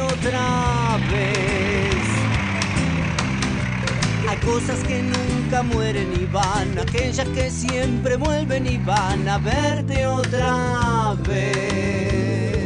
otra vez. Hay cosas que nunca mueren y van, aquellas que siempre vuelven y van a verte otra vez.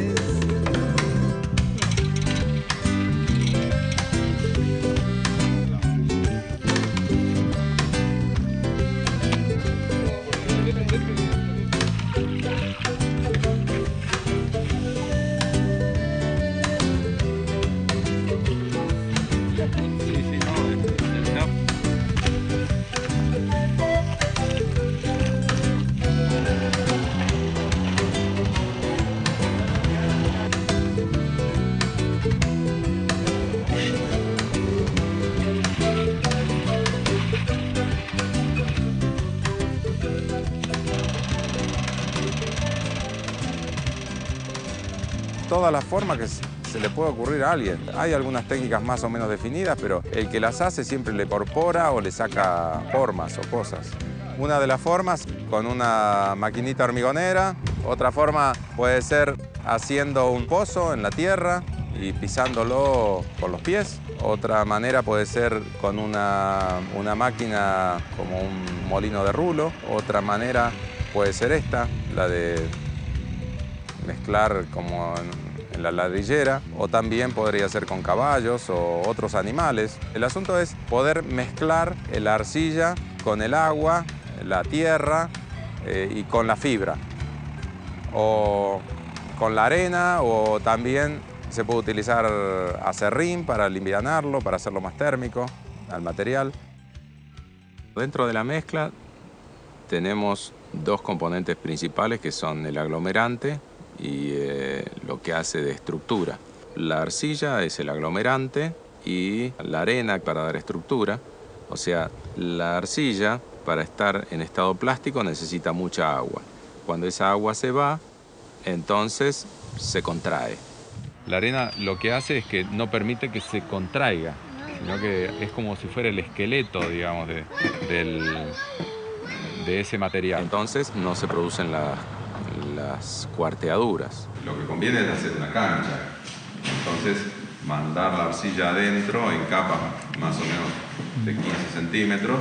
Todas las formas que se le puede ocurrir a alguien. Hay algunas técnicas más o menos definidas, pero el que las hace siempre le incorpora o le saca formas o cosas. Una de las formas con una maquinita hormigonera, otra forma puede ser haciendo un pozo en la tierra y pisándolo con los pies. Otra manera puede ser con una, una máquina como un molino de rulo. Otra manera puede ser esta, la de mezclar como en la ladrillera o también podría ser con caballos o otros animales. El asunto es poder mezclar la arcilla con el agua, la tierra eh, y con la fibra o con la arena o también se puede utilizar acerrín para limpiarlo, para hacerlo más térmico al material. Dentro de la mezcla tenemos dos componentes principales que son el aglomerante y eh, lo que hace de estructura. La arcilla es el aglomerante y la arena para dar estructura. O sea, la arcilla para estar en estado plástico necesita mucha agua. Cuando esa agua se va, entonces se contrae. La arena lo que hace es que no permite que se contraiga, sino que es como si fuera el esqueleto, digamos, de, del, de ese material. Entonces no se producen las las cuarteaduras. Lo que conviene es hacer una cancha. Entonces, mandar la arcilla adentro en capas más o menos de 15 centímetros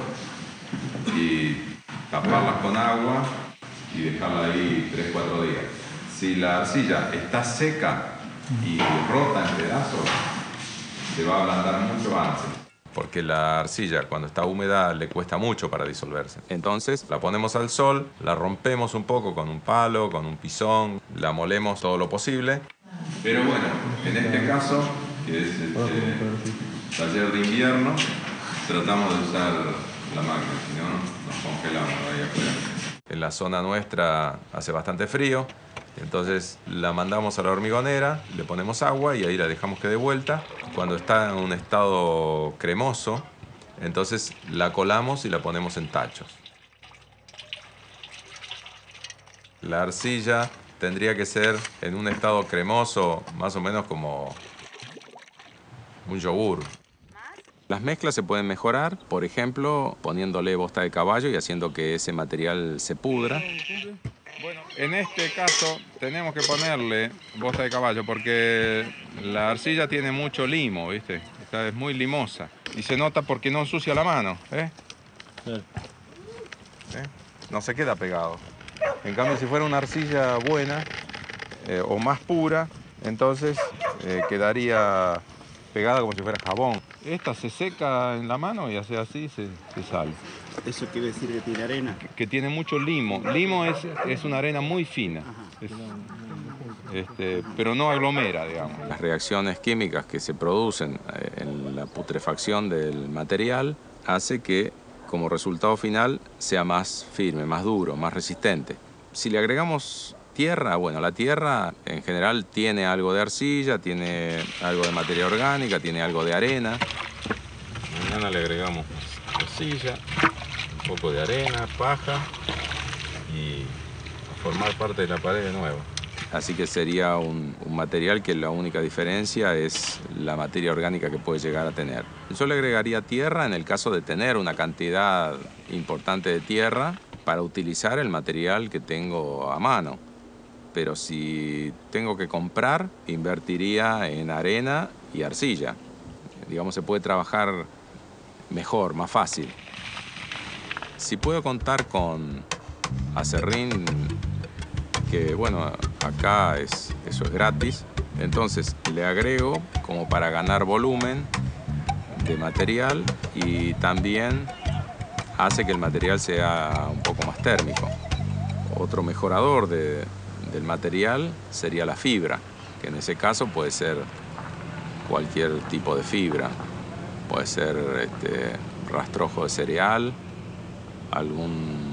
y taparlas con agua y dejarla ahí 3-4 días. Si la arcilla está seca y rota en pedazos, se va a ablandar mucho antes porque la arcilla cuando está húmeda le cuesta mucho para disolverse. Entonces la ponemos al sol, la rompemos un poco con un palo, con un pisón, la molemos todo lo posible. Pero bueno, en este caso, que es el taller de invierno, tratamos de usar la máquina, si no nos congelamos ahí afuera. En la zona nuestra hace bastante frío, entonces la mandamos a la hormigonera, le ponemos agua y ahí la dejamos que dé vuelta. Cuando está en un estado cremoso, entonces la colamos y la ponemos en tachos. La arcilla tendría que ser en un estado cremoso, más o menos como un yogur. Las mezclas se pueden mejorar, por ejemplo, poniéndole bosta de caballo y haciendo que ese material se pudra. En este caso tenemos que ponerle bosta de caballo porque la arcilla tiene mucho limo, ¿viste? Esta es muy limosa. Y se nota porque no ensucia la mano, ¿eh? ¿Eh? No se queda pegado. En cambio, si fuera una arcilla buena eh, o más pura, entonces eh, quedaría pegada como si fuera jabón. Esta se seca en la mano y hace así se, se sale. ¿Eso quiere decir que tiene arena? Que tiene mucho limo. Limo es, es una arena muy fina. Es, este, pero no aglomera, digamos. Las reacciones químicas que se producen eh, en la putrefacción del material hace que como resultado final sea más firme, más duro, más resistente. Si le agregamos tierra, bueno, la tierra en general tiene algo de arcilla, tiene algo de materia orgánica, tiene algo de arena. Mañana le agregamos arcilla, poco de arena, paja y formar parte de la pared de nuevo. Así que sería un, un, material que la única diferencia es la materia orgánica que puede llegar a tener. Yo le agregaría tierra en el caso de tener una cantidad importante de tierra para utilizar el material que tengo a mano. pero si tengo que comprar, invertiría en arena y arcilla. Digamos, se puede trabajar mejor, más fácil. Si puedo contar con acerrín, que bueno, acá es, eso es gratis, entonces le agrego como para ganar volumen de material y también hace que el material sea un poco más térmico. Otro mejorador del material sería la fibra, que en ese caso puede ser cualquier tipo de fibra. Puede ser este, rastrojo de cereal, algún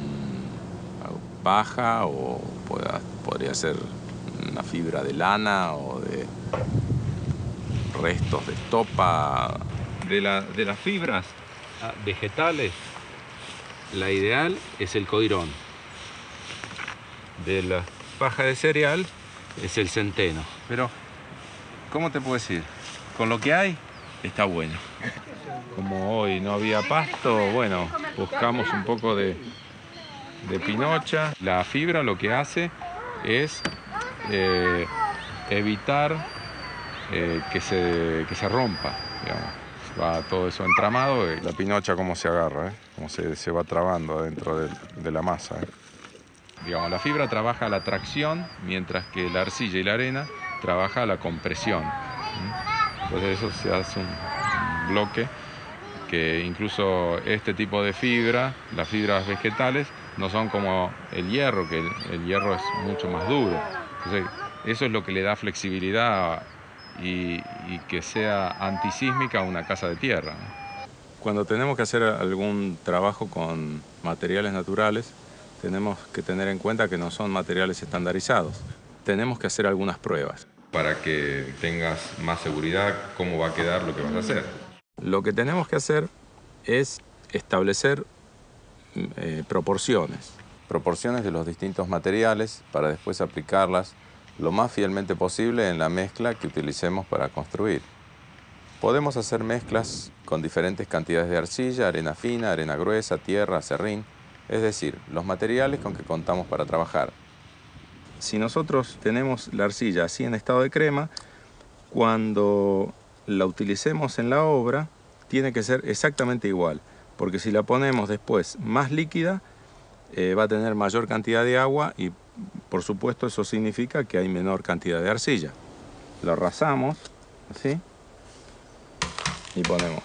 paja o podría ser una fibra de lana o de restos de estopa. De, de las fibras ah, vegetales, la ideal es el coirón. De la paja de cereal es el centeno. Pero, ¿cómo te puedo decir? Con lo que hay, está bueno. Como hoy no había pasto, bueno, buscamos un poco de, de pinocha. La fibra lo que hace es eh, evitar eh, que, se, se rompa, Va todo eso entramado y la pinocha cómo se agarra, ¿eh? cómo se, va trabando dentro de, la masa. Digamos, la fibra trabaja la tracción, mientras que la arcilla y la arena trabaja la compresión. Entonces eso se hace un bloque que incluso este tipo de fibra, las fibras vegetales, no son como el hierro, que el, hierro es mucho más duro. Entonces, eso es lo que le da flexibilidad y, que sea antisísmica a una casa de tierra. Cuando tenemos que hacer algún trabajo con materiales naturales, tenemos que tener en cuenta que no son materiales estandarizados. Tenemos que hacer algunas pruebas para que tengas más seguridad cómo va a quedar lo que vas a hacer. Lo que tenemos que hacer es establecer eh, proporciones. Proporciones de los distintos materiales para después aplicarlas lo más fielmente posible en la mezcla que utilicemos para construir. Podemos hacer mezclas con diferentes cantidades de arcilla, arena fina, arena gruesa, tierra, serrín, es decir, los materiales con que contamos para trabajar. Si nosotros tenemos la arcilla así en estado de crema, cuando la utilicemos en la obra, tiene que ser exactamente igual porque si la ponemos después más líquida, eh, va a tener mayor cantidad de agua y por supuesto eso significa que hay menor cantidad de arcilla. Lo arrasamos, así, y ponemos.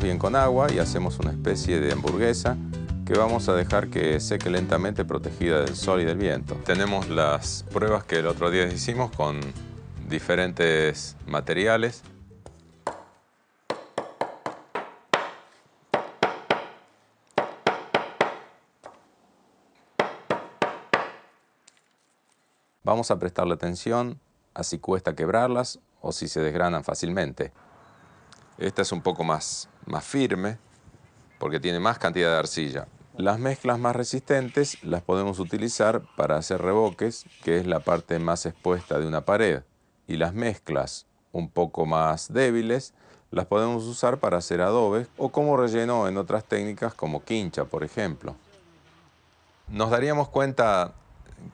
Bien con agua y hacemos una especie de hamburguesa que vamos a dejar que seque lentamente protegida del sol y del viento. Tenemos las pruebas que el otro día hicimos con diferentes materiales. Vamos a prestarle atención así cuesta quebrarlas o si se desgranan fácilmente. Esta es un poco más, más firme porque tiene más cantidad de arcilla. Las mezclas más resistentes las podemos utilizar para hacer reboques, que es la parte más expuesta de una pared. Y las mezclas un poco más débiles las podemos usar para hacer adobes o como relleno en otras técnicas como quincha, por ejemplo. Nos daríamos cuenta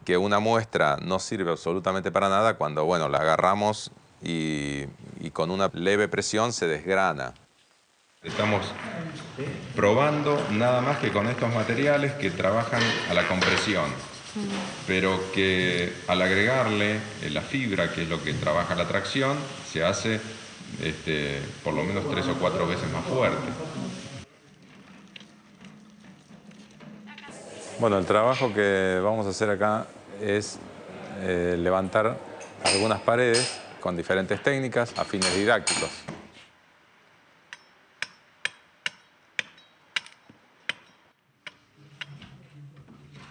que una muestra no sirve absolutamente para nada cuando, bueno, la agarramos y, con una leve presión se desgrana. Estamos probando nada más que con estos materiales que trabajan a la compresión, pero que al agregarle la fibra, que es lo que trabaja la tracción, se hace este, por lo menos tres o cuatro veces más fuerte. Bueno, el trabajo que vamos a hacer acá es eh, levantar algunas paredes con diferentes técnicas a fines didácticos.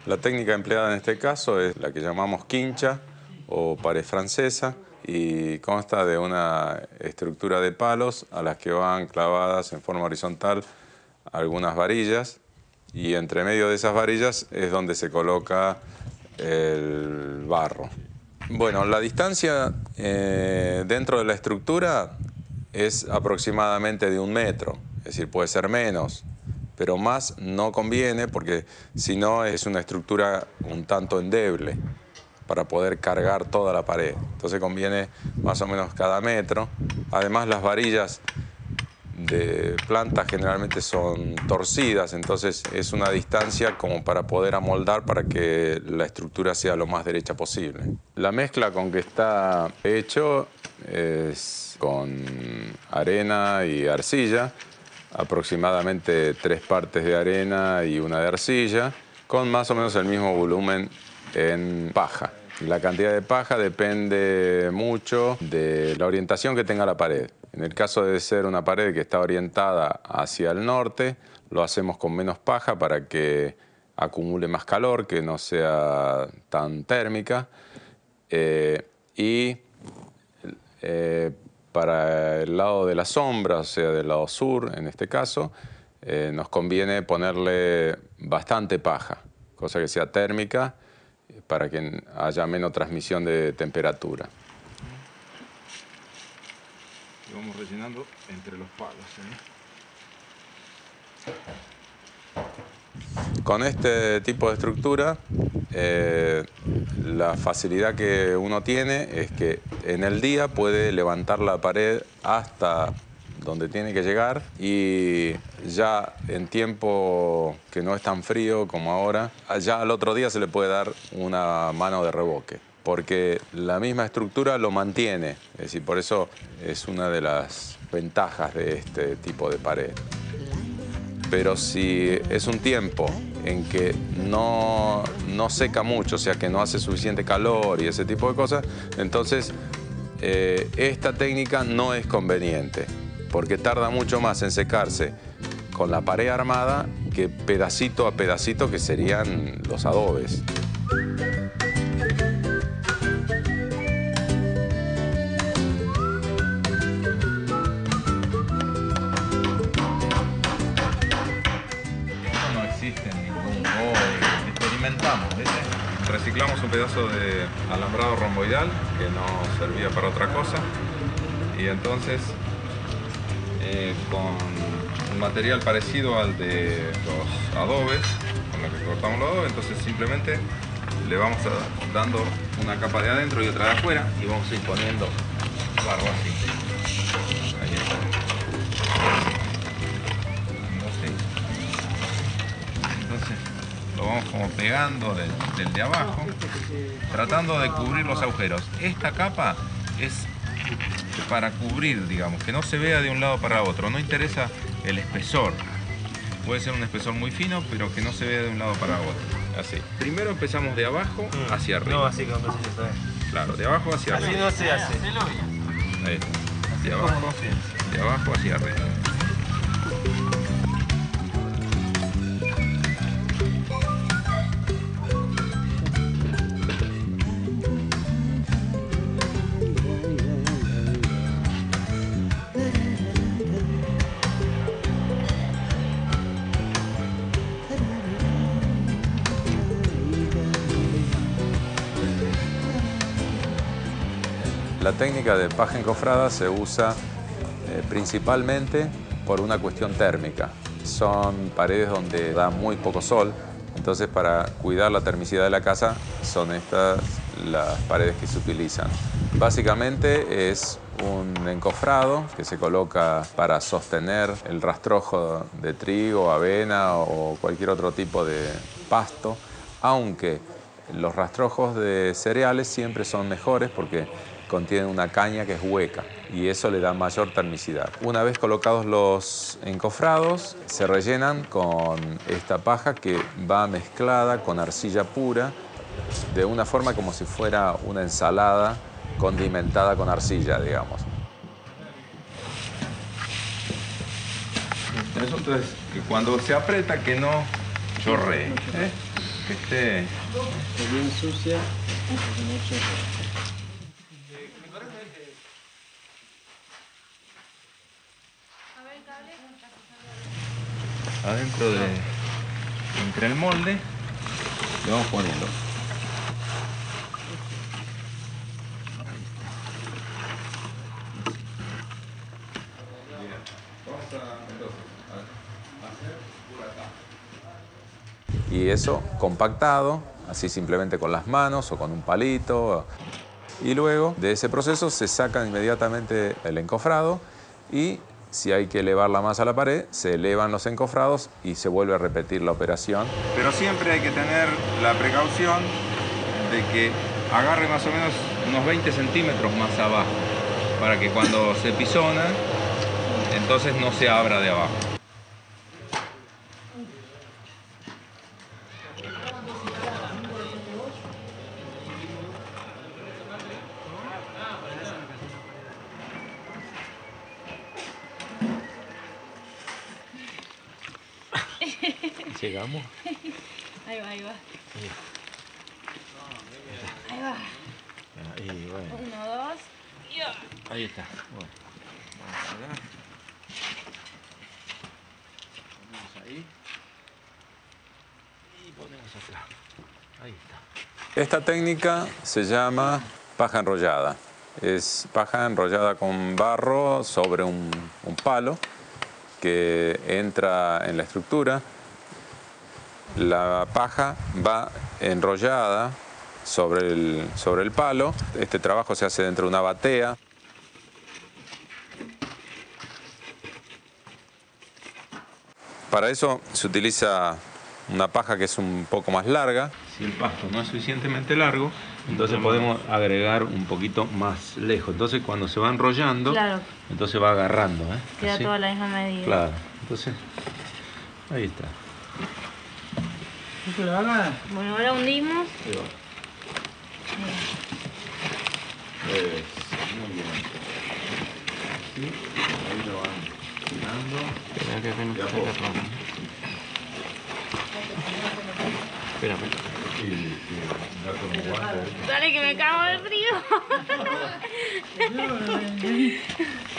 La técnica empleada en este caso es la que llamamos quincha o pared francesa y consta de una estructura de palos a las que van clavadas en forma horizontal algunas varillas y entre medio de esas varillas es donde se coloca el barro. Bueno, la distancia eh, dentro de la estructura es aproximadamente de un metro, es decir, puede ser menos, pero más no conviene porque si no es una estructura un tanto endeble para poder cargar toda la pared. Entonces conviene más o menos cada metro. Además las varillas de planta generalmente son torcidas, entonces es una distancia como para poder amoldar para que la estructura sea lo más derecha posible. La mezcla con que está hecho es con arena y arcilla, aproximadamente tres partes de arena y una de arcilla, con más o menos el mismo volumen en paja. La cantidad de paja depende mucho de la orientación que tenga la pared. En el caso de ser una pared que está orientada hacia el norte, lo hacemos con menos paja para que acumule más calor, que no sea tan térmica. Eh, y eh, para el lado de la sombra, o sea, del lado sur en este caso, eh, nos conviene ponerle bastante paja, cosa que sea térmica para que haya menos transmisión de temperatura vamos rellenando entre los palos. ¿eh? Con este tipo de estructura, eh, la facilidad que uno tiene es que en el día puede levantar la pared hasta donde tiene que llegar y ya en tiempo que no es tan frío como ahora, ya al otro día se le puede dar una mano de reboque porque la misma estructura lo mantiene. Es decir, por eso es una de las ventajas de este tipo de pared. Pero si es un tiempo en que no, seca mucho, o sea que no hace suficiente calor y ese tipo de cosas, entonces eh, esta técnica no es conveniente, porque tarda mucho más en secarse con la pared armada que pedacito a pedacito que serían los adobes. Reciclamos un pedazo de alambrado romboidal que no servía para otra cosa. Y entonces eh, con un material parecido al de los adobes con lo que cortamos los adobes entonces simplemente le vamos dando una capa de adentro y otra de afuera y vamos a ir poniendo barro así vamos como pegando del, de abajo, tratando de cubrir los agujeros. Esta capa es para cubrir, digamos, que no se vea de un lado para otro, no interesa el espesor. Puede ser un espesor muy fino, pero que no se vea de un lado para otro. Así. Primero empezamos de abajo mm. hacia arriba. No, así como Claro, de abajo hacia arriba. Así no se hace. Ahí. De abajo, de abajo hacia arriba. La técnica de paja encofrada se usa eh, principalmente por una cuestión térmica. Son paredes donde da muy poco sol, entonces para cuidar la termicidad de la casa son estas las paredes que se utilizan. Básicamente es un encofrado que se coloca para sostener el rastrojo de trigo, avena o cualquier otro tipo de pasto, aunque los rastrojos de cereales siempre son mejores porque contiene una caña que es hueca y eso le da mayor termicidad. Una vez colocados los encofrados, se rellenan con esta paja que va mezclada con arcilla pura de una forma como si fuera una ensalada condimentada con arcilla, digamos. Eso entonces, que cuando se aprieta que no chorree, ¿eh? que esté... bien sucia, adentro de entre el molde y vamos poniendo. Y eso compactado, así simplemente con las manos o con un palito. Y luego de ese proceso se saca inmediatamente el encofrado y si hay que elevar la masa a la pared, se elevan los encofrados y se vuelve a repetir la operación. Pero siempre hay que tener la precaución de que agarre más o menos unos 20 centímetros más abajo, para que cuando se pisona, entonces no se abra de abajo. Llegamos. Ahí va, ahí va. Ahí va. Ahí, bueno. Uno, dos. Ahí está. Bueno. Vamos. Ponemos ahí. Y ponemos acá. Ahí está. Esta técnica se llama paja enrollada. Es paja enrollada con barro sobre un, un palo que entra en la estructura. La paja va enrollada sobre el, sobre el palo. Este trabajo se hace dentro de una batea. Para eso se utiliza una paja que es un poco más larga. Si el pasto no es suficientemente largo, entonces podemos agregar un poquito más lejos. Entonces cuando se va enrollando, Claro. entonces va agarrando. ¿eh? Queda Así. toda la misma medida. Claro. Entonces, ahí está. Bueno, ahora hundimos. Espera que apenas se la ropa. Espera, espera. Dale que me cago de frío.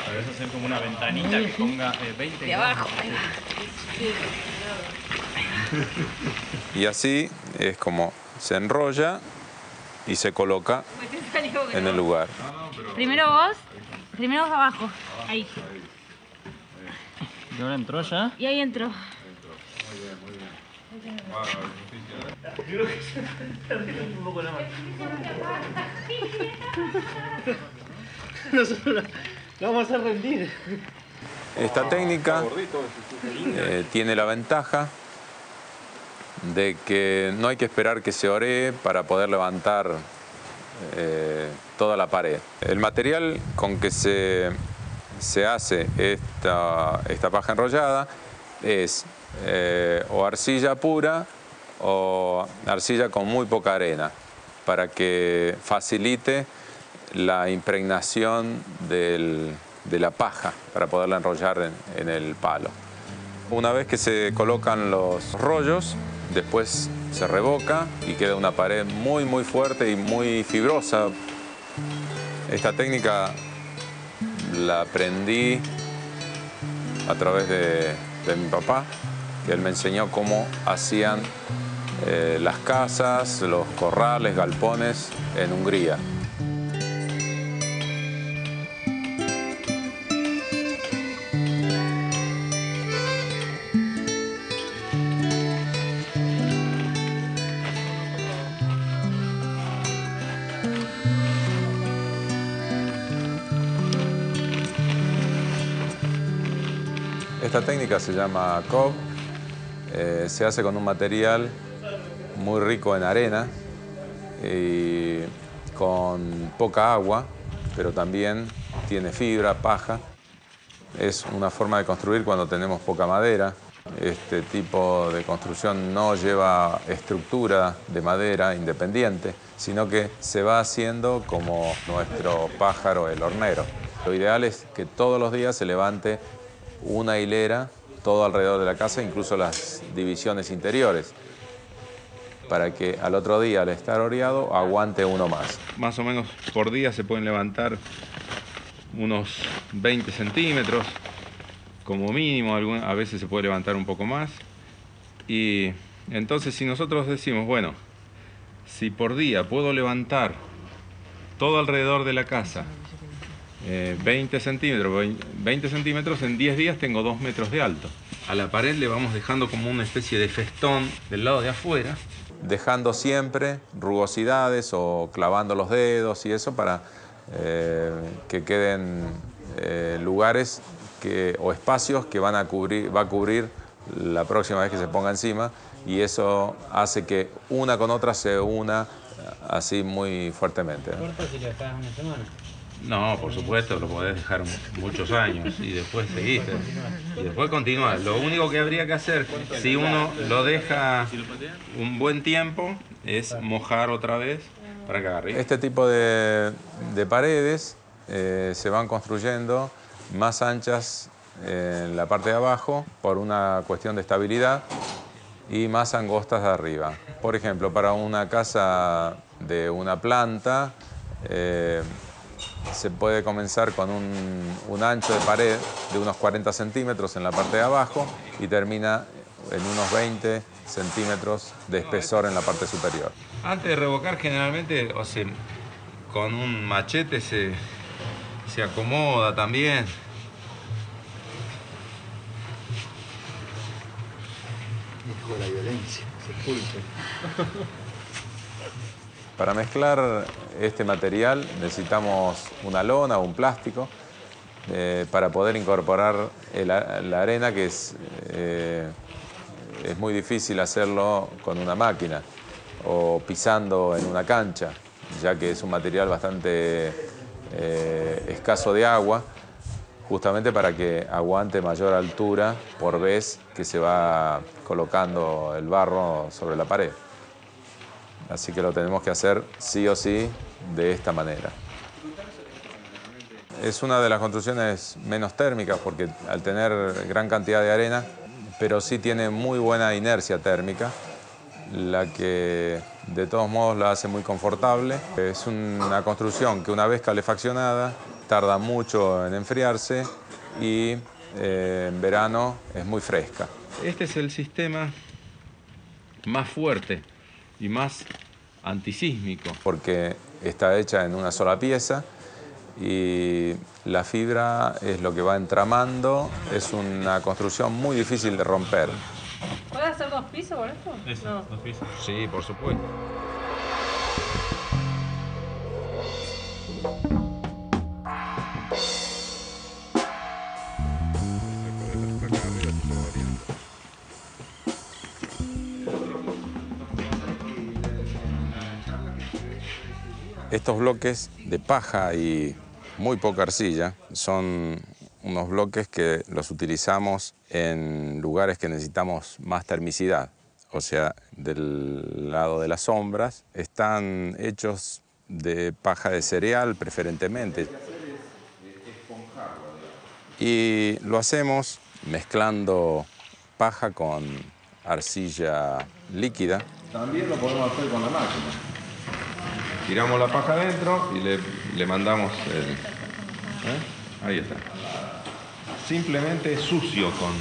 A veces hacer como una ventanita que ponga eh, 20 De abajo. Ahí va. Y así es como se enrolla y se coloca en el lugar. Primero vos. Primero vos abajo. Ahí. ¿Y ahora entró ya? Y ahí entró. vamos a rendir. Esta técnica eh, tiene la ventaja de que no hay que esperar que se oree para poder levantar eh, toda la pared. El material con que se, se hace esta, esta paja enrollada es eh, o arcilla pura o arcilla con muy poca arena para que facilite la impregnación del- de la paja para poderla enrollar en, en el palo. Una vez que se colocan los rollos, después se revoca y queda una pared muy muy fuerte y muy fibrosa. Esta técnica la aprendí a través de, mi papá, que él me enseñó cómo hacían eh, las casas, los corrales, galpones en Hungría. Técnica se llama cob, eh, se hace con un material muy rico en arena y con poca agua, pero también tiene fibra, paja. Es una forma de construir cuando tenemos poca madera. Este tipo de construcción no lleva estructura de madera independiente, sino que se va haciendo como nuestro pájaro, el hornero. Lo ideal es que todos los días se levante una hilera todo alrededor de la casa, incluso las divisiones interiores, para que al otro día, al estar oreado, aguante uno más. Más o menos por día se pueden levantar unos 20 centímetros. como mínimo, a veces se puede levantar un poco más. Y entonces si nosotros decimos, bueno, si por día puedo levantar todo alrededor de la casa eh, 20 centímetros, vein- 20 centímetros, en 10 días tengo 2 metros de alto. A la pared le vamos dejando como una especie de festón del lado de afuera. dejando siempre rugosidades o clavando los dedos y eso para eh, que queden eh, lugares que, o espacios que van a cubrir, va a cubrir la próxima vez que se ponga encima y eso hace que una con otra se una así muy fuertemente. ¿no? No, por supuesto, lo podés dejar muchos años y después seguiste. Y después continuar. Lo único que habría que hacer, si uno lo deja un buen tiempo, es mojar otra vez para que agarre. Este tipo de, de paredes eh, se van construyendo más anchas en la parte de abajo por una cuestión de estabilidad y más angostas de arriba. Por ejemplo, para una casa de una planta eh, se puede comenzar con un, un ancho de pared de unos 40 centímetros en la parte de abajo y termina en unos 20 centímetros de espesor en la parte superior. Antes de revocar, generalmente, o sea, con un machete se, se acomoda también. Para mezclar este material necesitamos una lona o un plástico eh, para poder incorporar la arena que es, eh, es muy difícil hacerlo con una máquina o pisando en una cancha, ya que es un material bastante eh, escaso de agua, justamente para que aguante mayor altura por vez que se va colocando el barro sobre la pared. Así que lo tenemos que hacer sí o sí de esta manera. Es una de las construcciones menos térmicas porque al tener gran cantidad de arena, pero sí tiene muy buena inercia térmica, la que de todos modos la hace muy confortable. Es una construcción que una vez calefaccionada tarda mucho en enfriarse y eh, en verano es muy fresca. Este es el sistema más fuerte y más antisísmico. porque está hecha en una sola pieza y la fibra es lo que va entramando, es una construcción muy difícil de romper. ¿Puedes hacer dos pisos con esto? Eso, No. dos pisos. Sí, por supuesto. Estos bloques de paja y muy poca arcilla son unos bloques que los utilizamos en lugares que necesitamos más termicidad. O sea, del lado de las sombras están hechos de paja de cereal preferentemente. Y lo hacemos mezclando paja con arcilla líquida También lo podemos hacer con la máquina. Tiramos la paja adentro y le, le mandamos el... ¿eh? Ahí está. Simplemente es sucio con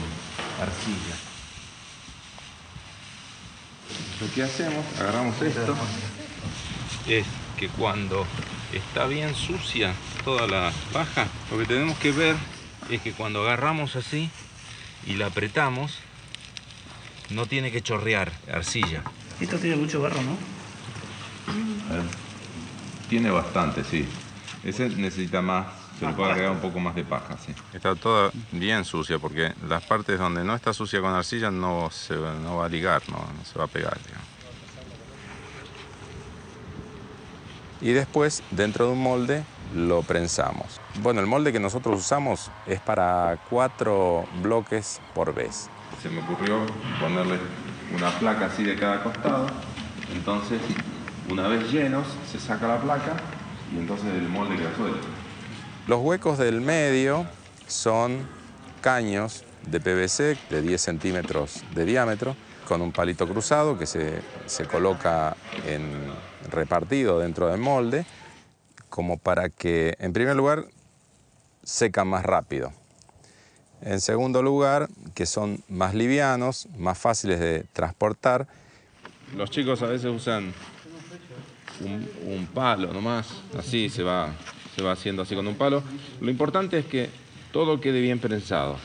arcilla. Lo que hacemos, agarramos esto, es que cuando está bien sucia toda la paja, lo que tenemos que ver es que cuando agarramos así y la apretamos, no tiene que chorrear arcilla. Esto tiene mucho barro, ¿no? Tiene bastante, sí. Ese necesita más, se le puede agregar un poco más de paja, sí. Está toda bien sucia porque las partes donde no está sucia con arcilla no, se, no va a ligar, no, no se va a pegar. digamos. y después dentro de un molde lo prensamos. Bueno, el molde que nosotros usamos es para cuatro bloques por vez. Se me ocurrió ponerle una placa así de cada costado. Entonces, una vez llenos, se saca la placa y entonces el molde queda suelto. Los huecos del medio son caños de PVC de 10 centímetros de diámetro con un palito cruzado que se, se coloca en, repartido dentro del molde como para que, en primer lugar, seca más rápido. En segundo lugar, que son más livianos, más fáciles de transportar. Los chicos a veces usan un, palo nomás, así se va, se va haciendo así con un palo. Lo importante es que todo quede bien prensado,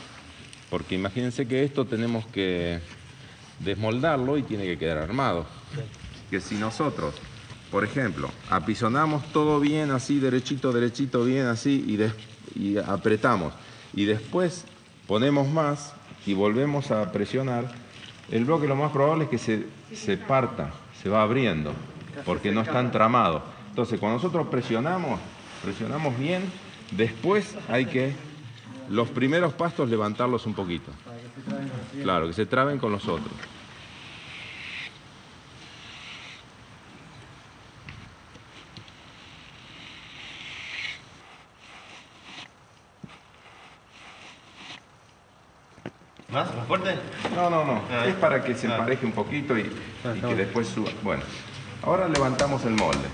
porque imagínense que esto tenemos que desmoldarlo y tiene que quedar armado. Que si nosotros, por ejemplo, apisonamos todo bien así, derechito, derechito, bien así, y, y apretamos, y después ponemos más y volvemos a presionar, el bloque lo más probable es que se, se parta, se va abriendo, porque no está entramado. Entonces, cuando nosotros presionamos, presionamos bien, después hay que los primeros pastos levantarlos un poquito. Claro, que se traben con los otros. ¿Más? ¿Más fuerte? No, no, no. Ah, Es para que se ah. empareje un poquito y, y que después suba. Bueno, ahora levantamos el molde.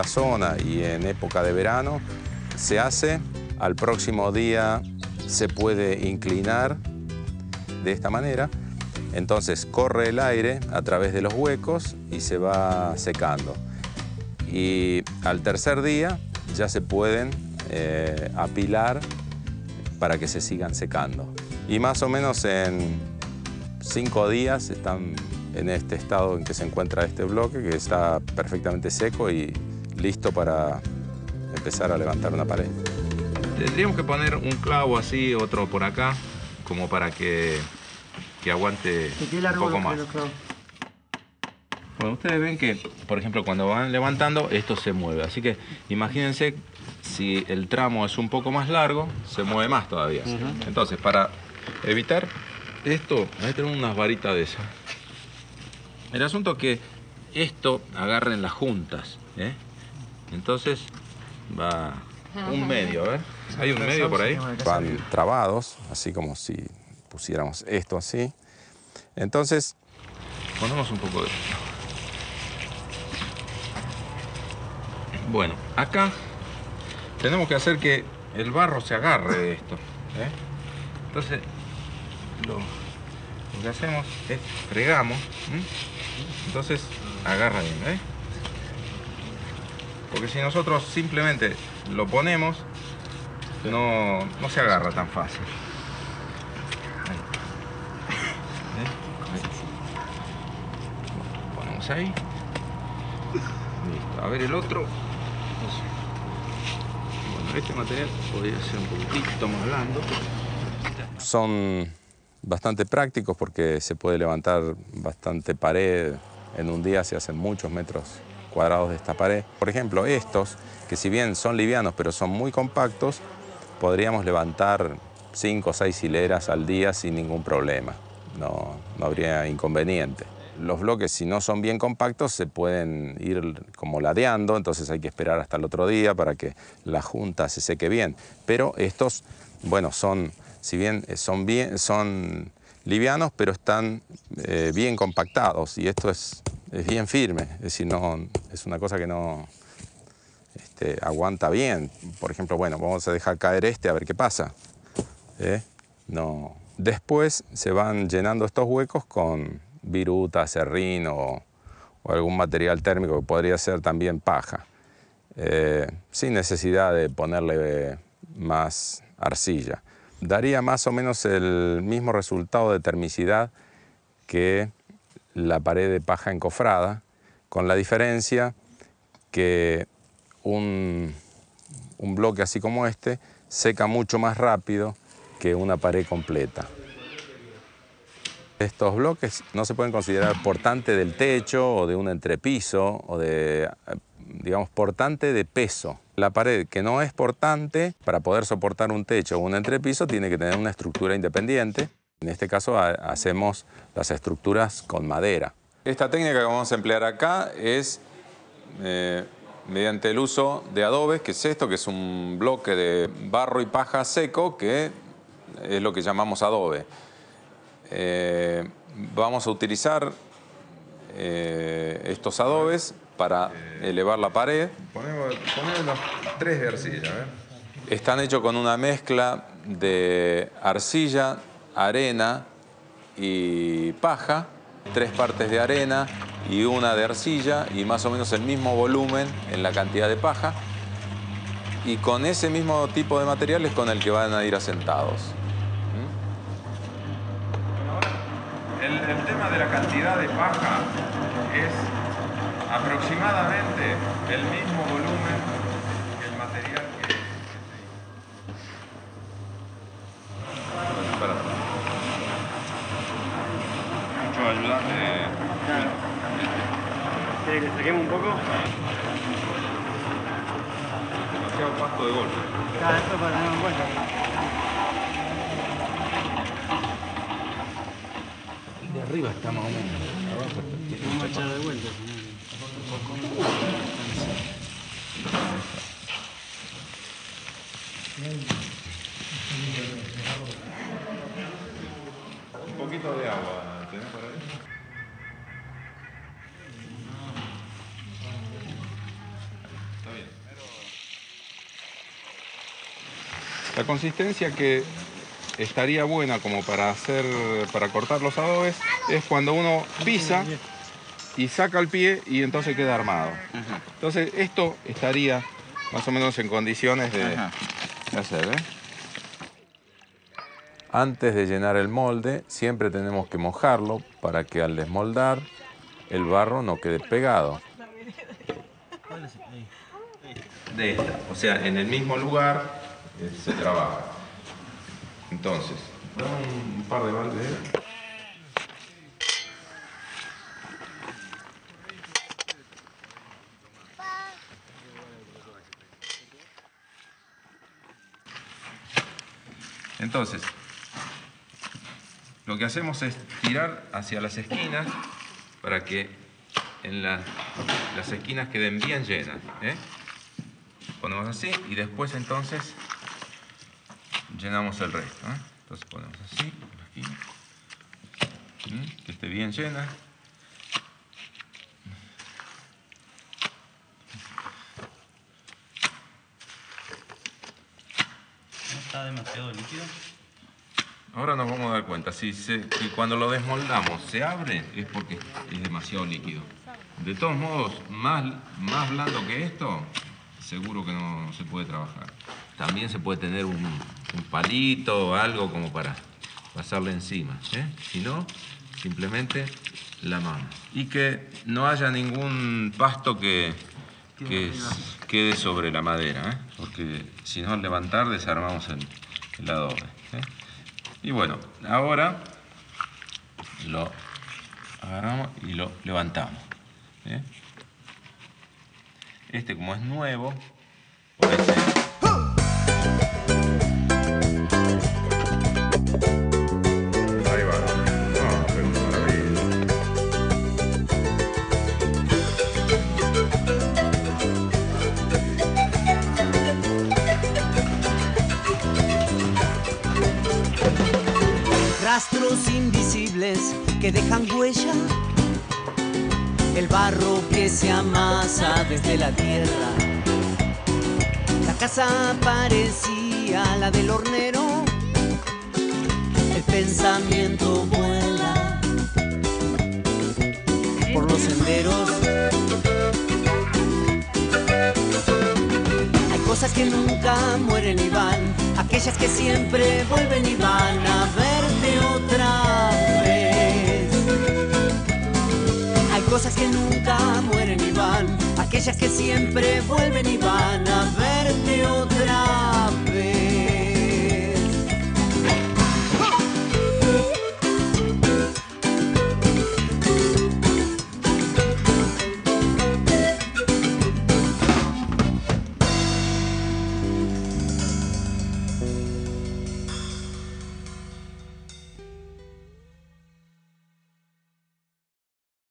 Esta zona y en época de verano se hace, al próximo día se puede inclinar de esta manera, entonces corre el aire a través de los huecos y se va secando. Y al tercer día ya se pueden eh, apilar para que se sigan secando. Y más o menos en cinco días están en este estado en que se encuentra este bloque, que está perfectamente seco y listo para empezar a levantar una pared. Tendríamos que poner un clavo así, otro por acá, como para que, que aguante un poco más. Bueno, ustedes ven que, por ejemplo, cuando van levantando, esto se mueve. Así que imagínense si el tramo es un poco más largo, se mueve más todavía. Entonces, para evitar esto, que tener unas varitas de esas. El asunto es que esto agarre en las juntas. ¿eh? Entonces va un medio, ver. ¿Hay un medio por ahí? Van trabados, así como si pusiéramos esto así. Entonces, ponemos un poco de... Bueno, acá tenemos que hacer que el barro se agarre de esto. ¿eh? Entonces, lo, lo que hacemos es fregamos. Entonces, agarra bien, ¿eh? Porque si nosotros simplemente lo ponemos, no, no se agarra tan fácil. Ponemos ahí. Listo. A ver el otro. Bueno, este material podría ser un poquitito más blando. Son bastante prácticos porque se puede levantar bastante pared. En un día se hacen muchos metros cuadrados de esta pared. Por ejemplo, estos, que si bien son livianos pero son muy compactos, podríamos levantar cinco o seis hileras al día sin ningún problema. No, no habría inconveniente. Los bloques, si no son bien compactos, se pueden ir como ladeando, entonces hay que esperar hasta el otro día para que la junta se seque bien. Pero estos, bueno, son, si bien son, bien, son livianos, pero están eh, bien compactados y esto es, es bien firme, es decir, no, es una cosa que no este, aguanta bien. Por ejemplo, bueno, vamos a dejar caer este a ver qué pasa. ¿eh? No. Después se van llenando estos huecos con viruta, serrín o, o algún material térmico que podría ser también paja, eh, sin necesidad de ponerle más arcilla. Daría más o menos el mismo resultado de termicidad que la pared de paja encofrada, con la diferencia que un, un bloque así como este seca mucho más rápido que una pared completa. Estos bloques no se pueden considerar portantes del techo o de un entrepiso o de, digamos, portante de peso. La pared que no es portante, para poder soportar un techo o un entrepiso, tiene que tener una estructura independiente. En este caso ha- hacemos las estructuras con madera. Esta técnica que vamos a emplear acá es eh, mediante el uso de adobes, que es esto, que es un bloque de barro y paja seco, que es lo que llamamos adobe. Eh, vamos a utilizar eh, estos adobes para elevar la pared. Ponemos, ponemos los tres de arcilla. Están hechos con una mezcla de arcilla, arena y paja, tres partes de arena y una de arcilla y más o menos el mismo volumen en la cantidad de paja. Y con ese mismo tipo de material es con el que van a ir asentados. El, el tema de la cantidad de paja es aproximadamente el mismo volumen que el material que... Para. Mucho ayudante. ¿Quiere que saquemos un poco? Demasiado pasto de golpe. Cada esto para tener en cuenta. De arriba está más o menos. Abajo está. Vamos a echar de vuelta. Un poquito de agua, ¿tenés por ahí? Está bien. La consistencia que estaría buena como para hacer, para cortar los adobes, es cuando uno pisa y saca el pie y entonces queda armado. Entonces esto estaría más o menos en condiciones de, de hacer, ¿eh? Antes de llenar el molde, siempre tenemos que mojarlo para que al desmoldar el barro no quede pegado. de esta. O sea, en el mismo lugar eh, se trabaja. Entonces, dame un par de baldes. Entonces, lo que hacemos es tirar hacia las esquinas para que en la- las esquinas queden bien llenas. ¿eh? Ponemos así y después entonces llenamos el resto. ¿eh? Entonces ponemos así, ¿Mm? que esté bien llena. ¿No está demasiado líquido? Ahora nos vamos a dar cuenta, si, se- si cuando lo desmoldamos se abre es porque es demasiado líquido. De todos modos, más, más blando que esto, seguro que no se puede trabajar. También se puede tener un, un palito o algo como para pasarle encima. ¿eh? Si no, simplemente la mano. Y que no haya ningún pasto que, quede sobre la madera, ¿eh? porque si no al levantar desarmamos el, el adobe. ¿eh? Y bueno, ahora lo agarramos y lo levantamos. Este como es nuevo, por este- Rastros invisibles que dejan huella. El barro que se amasa desde la tierra. La casa parecía la del hornero. El pensamiento vuela por los senderos. Hay cosas que nunca mueren y van, aquellas que siempre vuelven y van a verte otra vez. Hay cosas que nunca mueren y van, aquellas que siempre vuelven y van a verte otra vez.